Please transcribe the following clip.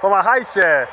Pomachajcie!